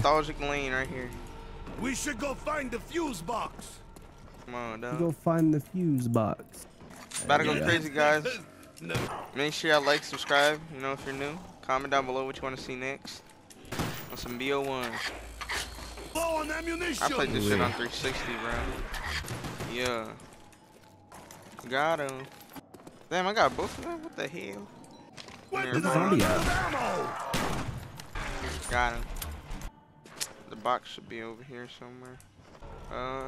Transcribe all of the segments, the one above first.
nostalgic lane right here. We should go find the fuse box. Come on, dog. Go find the fuse box. About to go Yeah. crazy, guys. no. Make sure y'all like, subscribe. You know if you're new. Comment down below what you want to see next. On some BO1. Low on ammunition. I played this shit on 360, bro. Yeah. Got him. Damn, I got both of them? What the hell? Where Here, did bro. Zombie at? ammo? Got him. The box should be over here somewhere. Uh,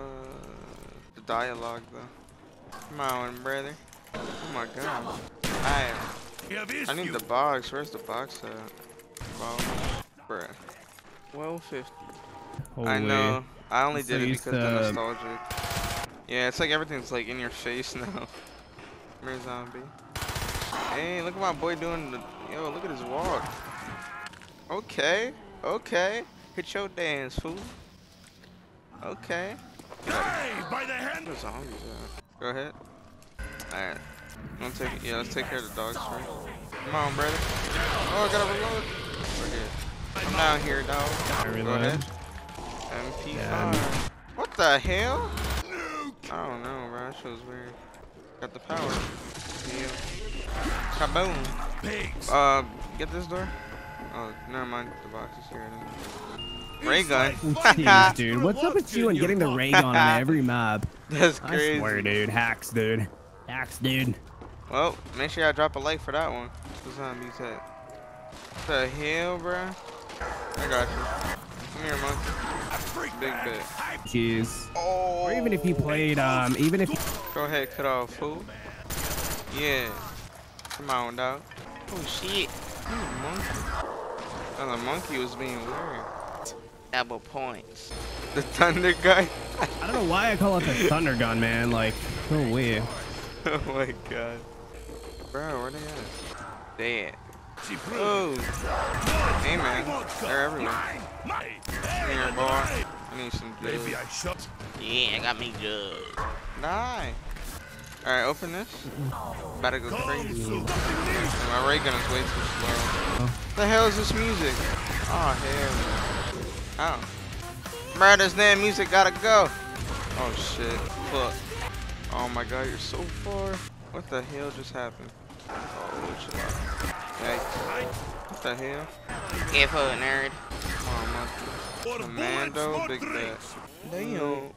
the dialogue though. Come on, brother. Oh my god. I I need the box. Where's the box at? Box. Bruh. 1250. I Holy. know. I only So did it because of the said- nostalgic. Yeah, it's like everything's like in your face now. Mere zombie. Hey, look at my boy doing the. Yo, look at his walk. Okay, okay. Hit your dance, fool. Okay. Hey, by the hand. Where's the zombies at? Go ahead. Alright. Let's take yeah, let's take care of the dogs first. Come on, brother. Oh, I gotta reload. We're here. I'm down here, dog. I Go reload. ahead. MP5. Yeah. What the hell? I don't know, bro. That shit was weird. Got the power. Yeah. Kaboom. Pigs. Uh, get this door. Oh, never mind. The box is here. Ray gun. Jeez, dude. What's up with you and getting the ray gun on every map? That's I crazy. swear, dude. Hacks, dude. Hacks, dude. Well, make sure I drop a like for that one. The zombies at. What the hell, bro? I got you. Come here, monkey. Big bit. Jeez. Oh. Or even if you played, um, even if Go ahead, cut off, fool. Yeah. Come on, dog. Oh shit. You monkey. Oh, the monkey was being weird. Double points. The thunder guy. I don't know why I call it the thunder gun, man. Like, so weird. oh my god. Bro, where they at? Dead. She Oh. Hey man, they're everywhere. Come here, boy. I need some Maybe juice. I shot. Yeah, I got me good. Die. Alright, open this. About to go crazy. My ray gun is way too slow. The hell is this music? Oh hell. Oh. This damn music gotta go. Oh shit. Fuck. Oh my god, you're so far. What the hell just happened? Oh, chill out. Yikes. What the hell? Her nerd. Oh, On, monkey. Commando, big bet. Damn.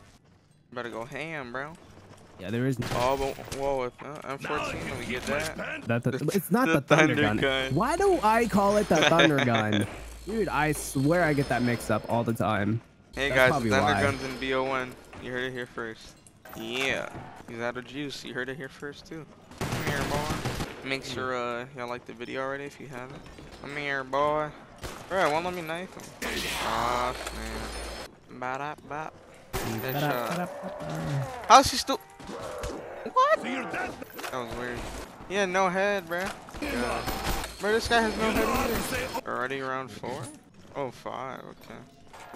Better go ham, bro. Yeah, there is. No oh, but whoa, with uh, M14, let me get that. That the, it's not the the, thunder, thunder gun. gun. Why do I call it the thunder gun? Dude, I swear I get that mixed up all the time. Hey That's guys, Thunder why. Guns in BO1. You heard it here first. Yeah. He's out of juice. You heard it here first too. Come here, boy. Make sure uh y'all like the video already if you haven't. Come here, boy. Bro, won't let me knife him. Aw, man. Bop, bop. Headshot. How's he still? What? So you're. That was weird. He had no head, bruh. Yeah. Bro, this guy has no head either. Already round four? Oh, five. Okay.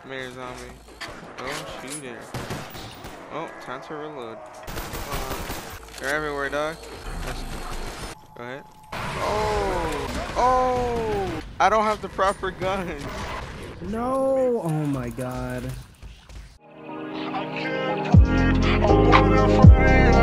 Come here, zombie. Oh, shoot it. Oh, time to reload. Uh, they're everywhere, dog. Let's- Go ahead. Oh! Oh! I don't have the proper gun. No! Oh my god. I wanna